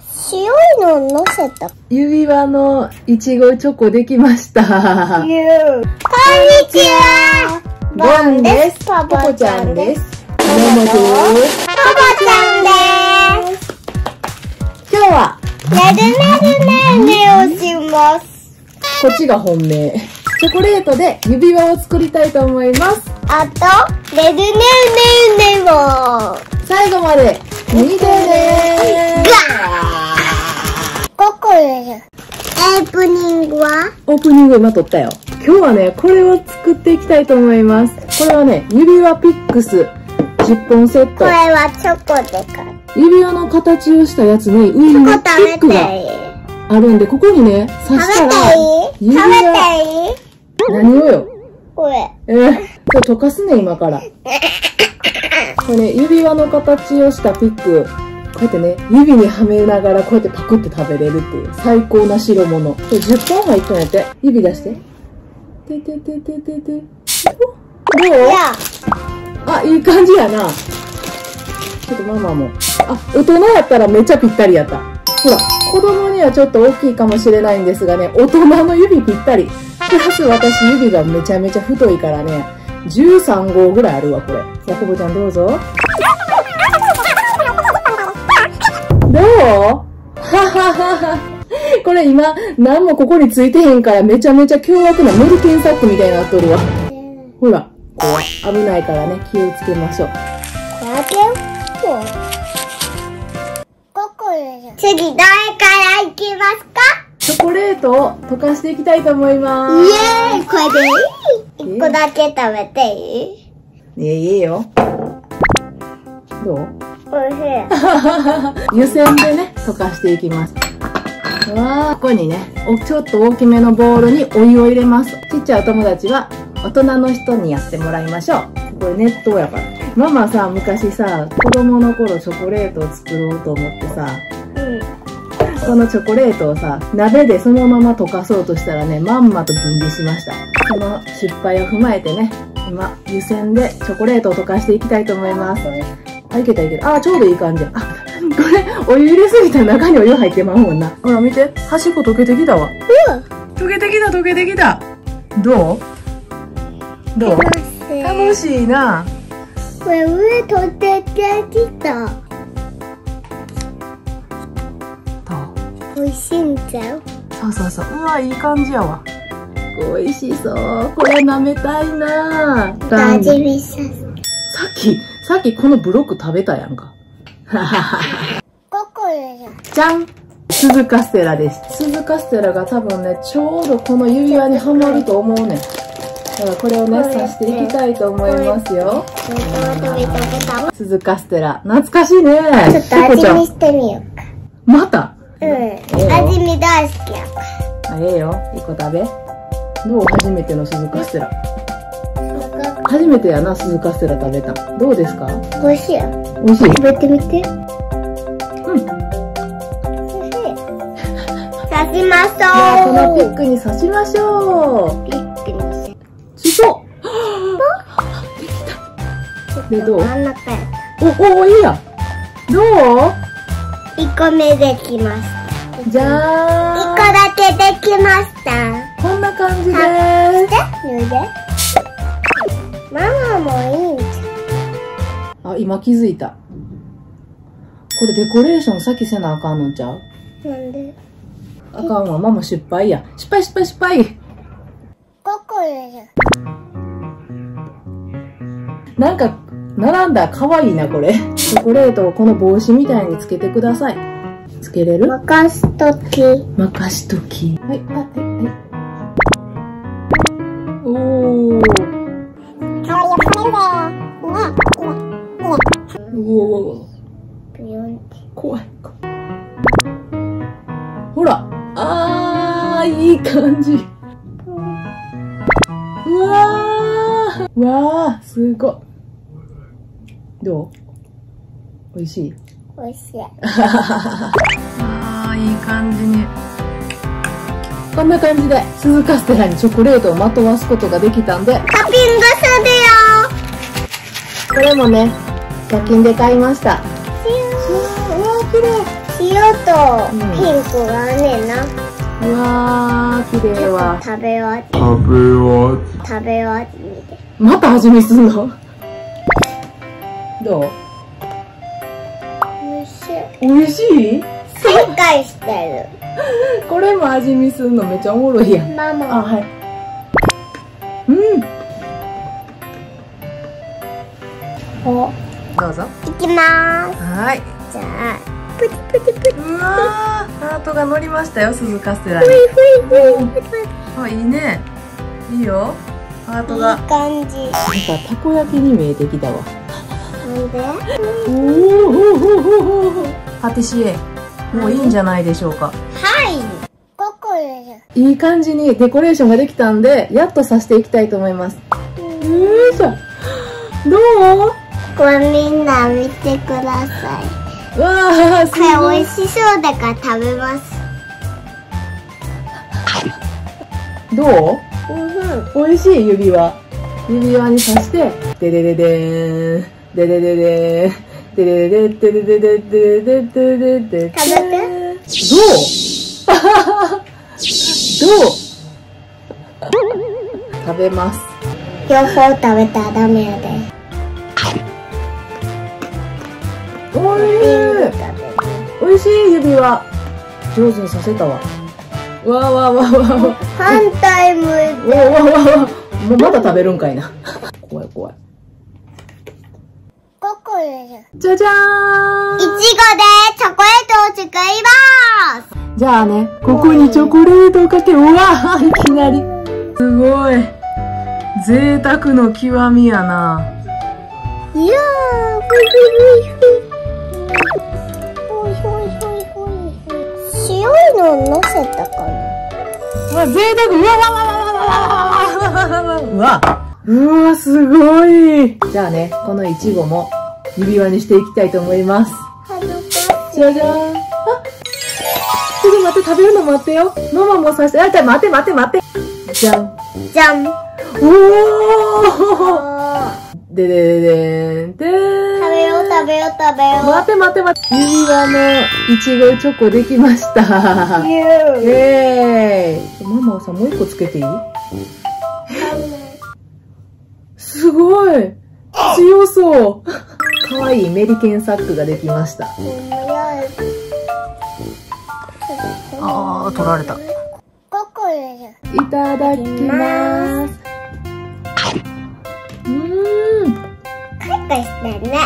白いの乗せた。指輪のいちごチョコできました。こんにちは。ボンです。パポコちゃんです。パパちゃんです。今日は、ねるねるをします。こっちが本命。チョコレートで指輪を作りたいと思います。あと、ねるねるねるね。最後まで見てねここです。エープニングは？オープニング今撮ったよ。今日はね、これを作っていきたいと思います。これはね、指輪ピックス10本セットこれ。はチョコでかい。指輪の形をしたやつに上にピックがあるんで、ここにね、刺食したらべてい？い、食べていい？何をよ？これ。えー、これ溶かすね、今から。これね、指輪の形をしたピック、こうやってね、指にはめながらこうやってパクって食べれるっていう最高な代物。これ10本入っとんやって。指出して。てててててて。どう？あ、いい感じやな。ちょっとママも。あ、大人やったらめっちゃぴったりやった。ほら、子供にはちょっと大きいかもしれないんですがね、大人の指ぴったり。プラス私指がめちゃめちゃ太いからね、13号ぐらいあるわ、これ。ヤコブちゃんどうぞ。どう？はははは。これ今、何もここについてへんからめちゃめちゃ凶悪なメルケンサックみたいになっとるわ。ほら、怖い。危ないからね、気をつけましょう。これここです。次、誰から行きますか？チョコレートを溶かしていきたいと思いまイす。エーイこれでいい一個だけ食べていい？ねえ、いいよ。どう？おいしい。湯煎でね、溶かしていきます。わあ、ここにね、おちょっと大きめのボウルにお湯を入れます。ちっちゃいお友達は大人の人にやってもらいましょう。これ熱湯やから。ママさ、昔さ、子供の頃チョコレートを作ろうと思ってさ、うん。このチョコレートをさ、鍋でそのまま溶かそうとしたらね、まんまと分離しました。その失敗を踏まえてね、今、湯煎でチョコレートを溶かしていきたいと思います。あ、いけたいけた。あ、ちょうどいい感じ。あ、これ、お湯入れすぎたら中にお湯入ってまうもんな。ほら、見て。端っこ溶けてきたわ。溶けてきた、溶けてきた。どう？どう？楽しいな。これ上取ってきた。美味しいんちゃう？そうそうそう。うわ、いい感じやわ。美味しそう。これ舐めたいな味見さっき、さっきこのブロック食べたやんか。じゃん鈴カステラです。鈴カステラが多分ね、ちょうどこの指輪にはまると思うねん。だからこれをね、刺していきたいと思いますよ。鈴カステラ。懐かしいね。ちょっと味見。してみようか。またうん。よ味見大好きやかあ、ええよ。一個食べ。どう初めての鈴カステラ。ら。初めてやな、鈴カステラ食べた。どうですか？美味しいよ。美味しい？食べてみて。うん。刺しましじゃあ、このピょう。ックに刺しましょう。ピックにししそうでどう？真ん中や。お、お、いいや。どう？1個目できました。じゃ1個ーん。だけできました。こんな感じです。脱いで。ママもいいあ、今気づいた。これデコレーション先せなあかんのちゃう？なんで？あかんわ。ママ失敗や。失敗失敗失敗。ここです。なんか、並んだら可愛いな、これ。チョコレートをこの帽子みたいにつけてください。つけれる？任すとき。任しとき。はい、はい、はい。おー。おー。怖い。ほら。あー、いい感じ。うわー。わー、すごい。どう？美味しい？美味しい。あー、いい感じに。こんな感じで、鈴カステラにチョコレートをまとわすことができたんで、タピングするよこれもね、100均で買いました。うわー、綺麗。シ色とピンクがあんねんな。うわー、綺麗わ。食べよう。食べよう。食べようっ。また味見すんの？どう？美味しい？正解して これも味見すんのめっちゃおもろいやん。る。マあ、マ。はい。うん。お、どうぞ。いきまーす。はい。じゃあ、プチプチプチ。うわー、ハートが乗りましたよ、鈴カステラに。ふいふいふい。あ、いいね。いいよ。ハートいいが。感じ。なんかたこ焼きに見えてきたわ。なんで？おーおーおーおーパティシエ。もういいんじゃないでしょうか。はい。ここでいい感じにデコレーションができたんで、やっとさせていきたいと思います。よいしょ。どう？これみんな見てください。わあ、すこれ美。味しそうだから食べます。どう？うん。美味しい指輪。指輪に刺して、デレレデーン、デレレレーン、デレレレデレレレデレレデレレデ食べてどうどう食べます。両方食べたらダメやで。おいしいしい指輪。上手に刺せたわ。わわわわ。反対向いて。わわわわ。もうまだ食べるんかいな。怖い怖い。じゃじゃーんいちごでチョコレートを作りますじゃあね、ここにチョコレートをかけ、うわいきなり。すごい。贅沢の極みやな。いや、ほいほいほいほい。白いのを乗せたかな。わ、贅沢、うわわわわうわうわすごいじゃあねこのいちごも指輪にしていきたいと思います。じゃじゃーん。あちょっと待って、食べるの待ってよ。ママもさして、あ、じゃあ待って待って待って。じゃん。じゃん。おーあででででんでーん。ー食べよう食べよう食べよう。待って待って待って。指輪のいちごチョコできました。イエーイ。ママさんもう一個つけていいすごい強そうかわいいメリケンサックができました。あー、取られた。いただきます。うーん。カリカリしてるね。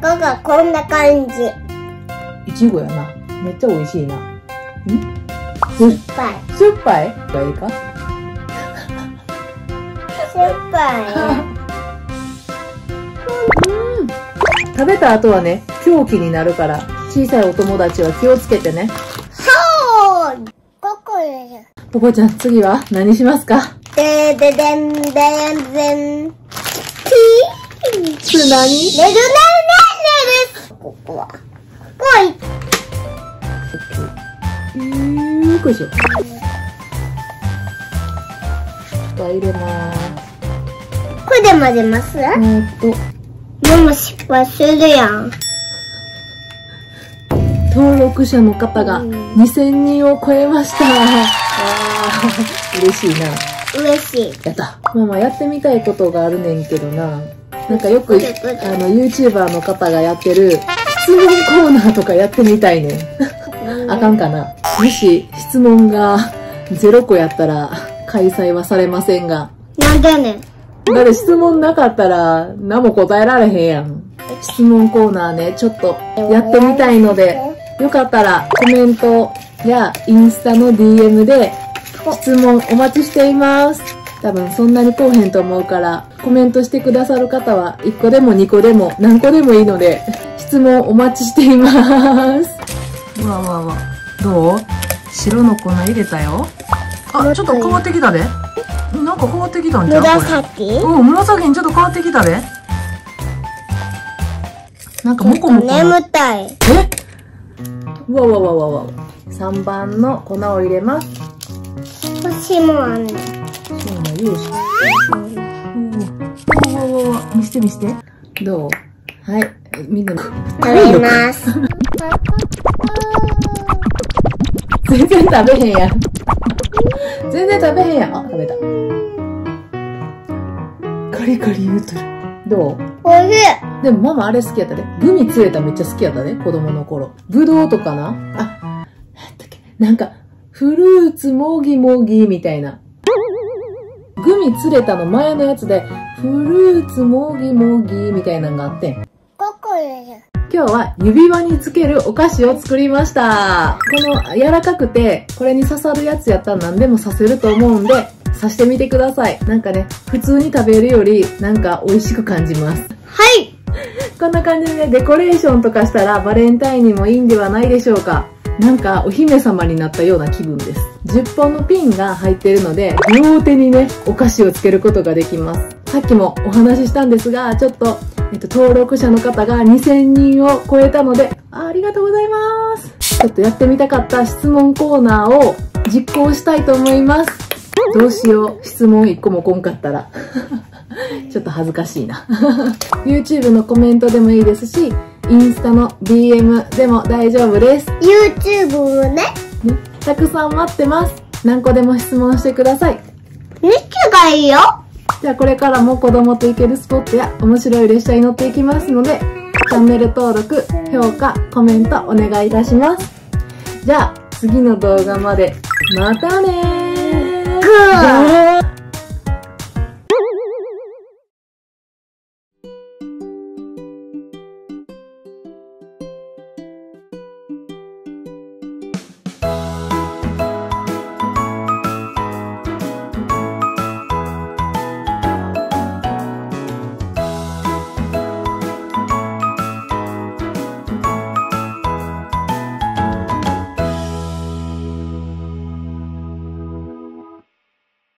中がこんな感じ。いちごやな。めっちゃ美味しいな。ん酸っぱい。酸っぱいがいいか？酸っぱい。食べた後はね、狂気になるから、小さいお友達は気をつけてね。そうここでポコちゃん、次は？何しますか？でででんでんでん。ピーそれ何ねるねるねるここは。こい。よいしょ。入れまーす。これで混ぜます？えーっと、でも失敗するやん。登録者の方がうん2000人を超えました。わー、嬉しいな。嬉しい。やった。ママやってみたいことがあるねんけどな。なんかよく、あの、YouTuber の方がやってる質問コーナーとかやってみたいねん。あかんかな。もし質問が0個やったら開催はされませんが。なんでねん。だって質問なかったら何も答えられへんやん。質問コーナーね、ちょっとやってみたいので、よかったらコメントやインスタの DM で質問お待ちしています。多分そんなにこうへんと思うから、コメントしてくださる方は1個でも2個でも何個でもいいので、質問お待ちしています。わわわ。どう？白の粉入れたよ。あ、ちょっと変わってきたで。か変わってきたんじゃん。紫？うん、紫にちょっと変わってきたで。なんかモコモコな。眠たい。え？うわうわうわうわうわ。3番の粉を入れます。星もあん。そうな、よし。見して見して。どう？はい。みんな、食べます。全然食べへんやん。全然食べへんやん。あ、食べた。カリカリ言うとる。どう？おいしい。でもママあれ好きやったで。グミ釣れためっちゃ好きやったで、子供の頃。ぶどうとかなあ、なんだっけ。なんか、フルーツもぎもぎみたいな。グミ釣れたの前のやつで、フルーツもぎもぎみたいなのがあってん。ここです。今日は指輪につけるお菓子を作りました。この柔らかくて、これに刺さるやつやったら何でも刺せると思うんで、刺してみてください。なんかね、普通に食べるより、なんか美味しく感じます。はい。こんな感じでね、デコレーションとかしたらバレンタインにもいいんではないでしょうか。なんかお姫様になったような気分です。10本のピンが入っているので、両手にね、お菓子をつけることができます。さっきもお話ししたんですが、ちょっと、えっと、登録者の方が2000人を超えたので、あありがとうございます。ちょっとやってみたかった質問コーナーを実行したいと思います。どうしよう。質問1個もこんかったら。ちょっと恥ずかしいな。YouTube のコメントでもいいですし、インスタの DM でも大丈夫です。YouTube もね。ねたくさん待ってます。何個でも質問してください。ミキがいいよ。じゃあこれからも子供と行けるスポットや面白い列車に乗っていきますので、チャンネル登録、評価、コメントお願いいたします。じゃあ次の動画まで、またねーグー